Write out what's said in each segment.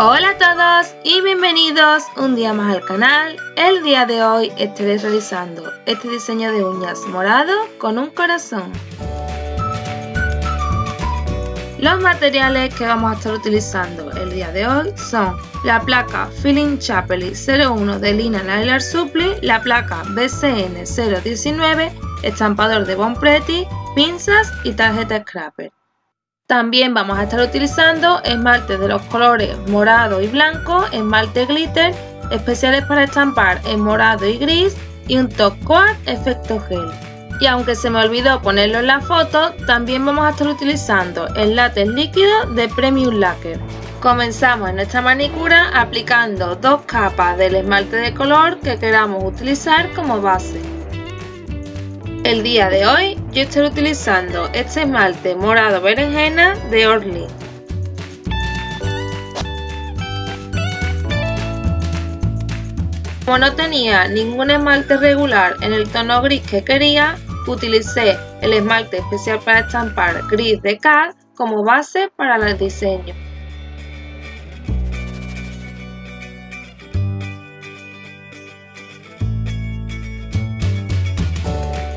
Hola a todos y bienvenidos un día más al canal. El día de hoy estaré realizando este diseño de uñas morado con un corazón. Los materiales que vamos a estar utilizando el día de hoy son la placa Feeling Chapely 01 de Lina Nailer Supply, la placa BCN 019, estampador de Bon Pretty, pinzas y tarjeta Scrapper. También vamos a estar utilizando esmaltes de los colores morado y blanco, esmalte glitter, especiales para estampar en morado y gris y un top coat efecto gel. Y aunque se me olvidó ponerlo en la foto, también vamos a estar utilizando el látex líquido de Premium Lacquer. Comenzamos en nuestra manicura aplicando dos capas del esmalte de color que queramos utilizar como base. El día de hoy yo estoy utilizando este esmalte morado berenjena de Orly. Como no tenía ningún esmalte regular en el tono gris que quería, utilicé el esmalte especial para estampar gris de CAD como base para el diseño.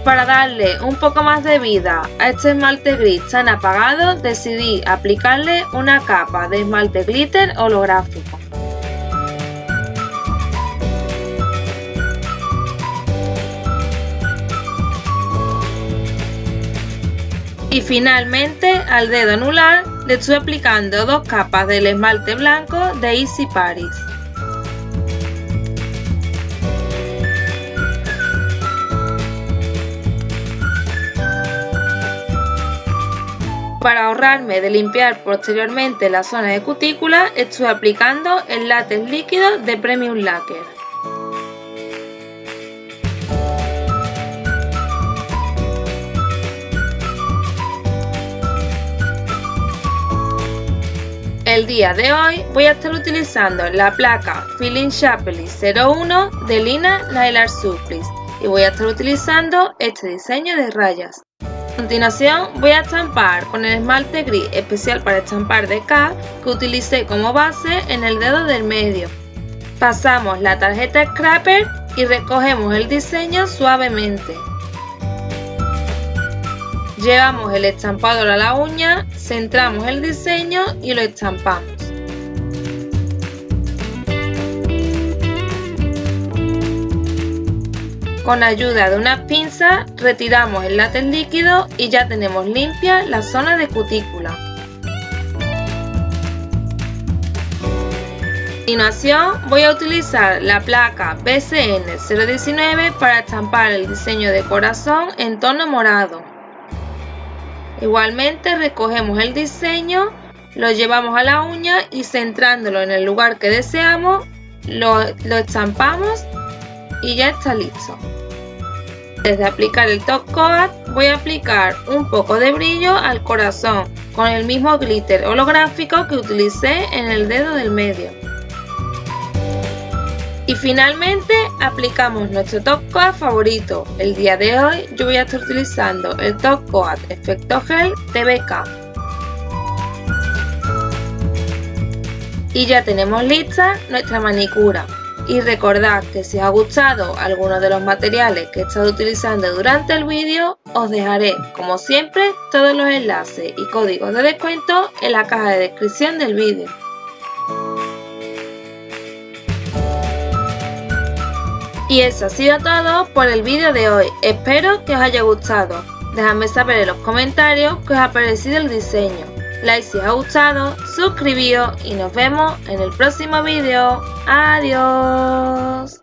Para darle un poco más de vida a este esmalte gris tan apagado, decidí aplicarle una capa de esmalte glitter holográfico. Y finalmente al dedo anular le estoy aplicando dos capas del esmalte blanco de Easy Paris. Para ahorrarme de limpiar posteriormente la zona de cutícula, estoy aplicando el látex líquido de Premium Lacquer. El día de hoy voy a estar utilizando la placa Feeling Chapely 01 de Lina Nylar Surface y voy a estar utilizando este diseño de rayas. A continuación voy a estampar con el esmalte gris especial para estampar de K que utilicé como base en el dedo del medio. Pasamos la tarjeta Scrapper y recogemos el diseño suavemente. Llevamos el estampador a la uña, centramos el diseño y lo estampamos. Con ayuda de unas pinzas retiramos el látex líquido y ya tenemos limpia la zona de cutícula. A continuación voy a utilizar la placa BCN 019 para estampar el diseño de corazón en tono morado. Igualmente recogemos el diseño, lo llevamos a la uña y centrándolo en el lugar que deseamos, lo, lo estampamos y ya está listo. Desde aplicar el top coat voy a aplicar un poco de brillo al corazón con el mismo glitter holográfico que utilicé en el dedo del medio. Y finalmente aplicamos nuestro top coat favorito. El día de hoy yo voy a estar utilizando el top coat efecto gel TBK. Y ya tenemos lista nuestra manicura. Y recordad que si os ha gustado alguno de los materiales que he estado utilizando durante el vídeo, os dejaré, como siempre, todos los enlaces y códigos de descuento en la caja de descripción del vídeo. Y eso ha sido todo por el vídeo de hoy, espero que os haya gustado. Dejadme saber en los comentarios qué os ha parecido el diseño like si ha gustado, suscribíos y nos vemos en el próximo vídeo. Adiós.